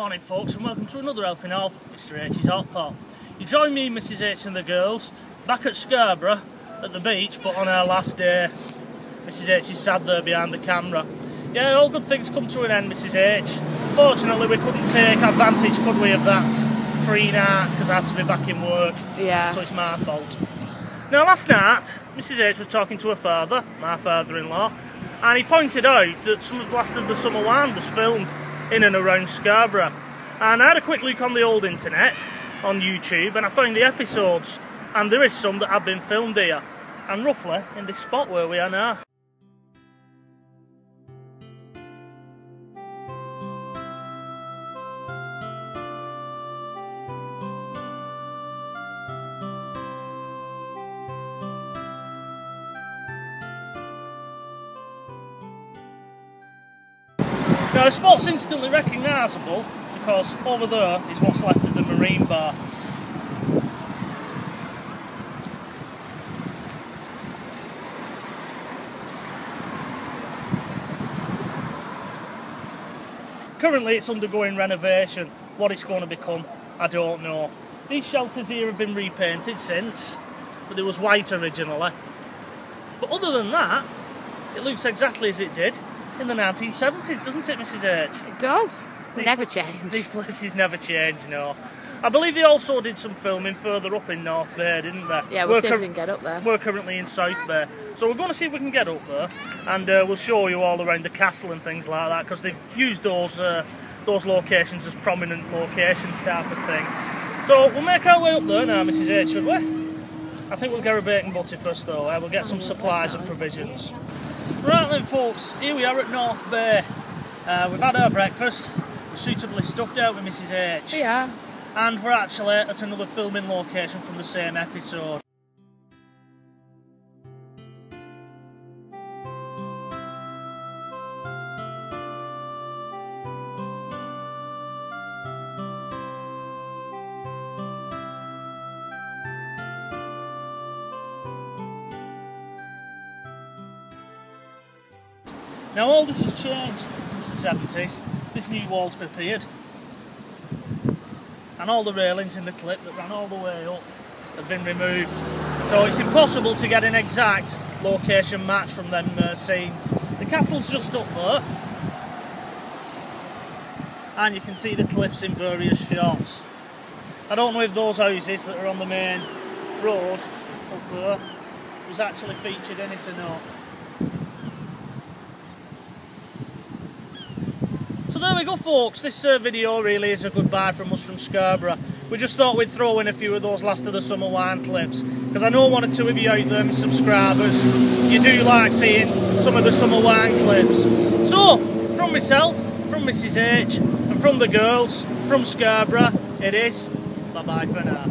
morning folks and welcome to another helping of Mr H's Hot Pot. You join me, Mrs H and the girls back at Scarborough at the beach but on our last day. Mrs H is sad there behind the camera. Yeah, all good things come to an end, Mrs H. Fortunately we couldn't take advantage, could we, of that free night because I have to be back in work. Yeah. So it's my fault. Now last night, Mrs H was talking to her father, my father-in-law, and he pointed out that some of the last of the summer wine was filmed in and around Scarborough. And I had a quick look on the old internet, on YouTube, and I found the episodes, and there is some that have been filmed here, and roughly in this spot where we are now. Now the spot's instantly recognisable because over there is what's left of the marine bar. Currently it's undergoing renovation. What it's going to become, I don't know. These shelters here have been repainted since, but it was white originally. But other than that, it looks exactly as it did in the 1970s, doesn't it, Mrs H? It does. These- Never change. These places never change, no. I believe they also did some filming further up in North Bay, didn't they? Yeah, we'll We're see if we can get up there. We're currently in South Bay, so we're going to see if we can get up there, and uh, we'll show you all around the castle and things like that, because they've used those uh, those locations as prominent locations type of thing. So we'll make our way up there now, Mrs H, should we? I think we'll get a bacon butty first, though. eh? We'll get some supplies and provisions. Right then, folks, here we are at North Bay. Uh, we've had our breakfast, we're suitably stuffed out with Mrs H. Yeah. And we're actually at another filming location from the same episode. Now all this has changed since the 70s. This new wall's appeared and all the railings in the clip that ran all the way up have been removed. So it's impossible to get an exact location match from them uh, scenes. The castle's just up there, and you can see the cliffs in various shots. I don't know if those houses that are on the main road up there was actually featured in it or not. There we go folks, this uh, video really is a goodbye from us from Scarborough. We just thought we'd throw in a few of those last of the summer wine clips because I know one or two of you out there, subscribers, you do like seeing some of the summer wine clips. So, from myself, from Mrs H and from the girls, from Scarborough, it is bye bye for now.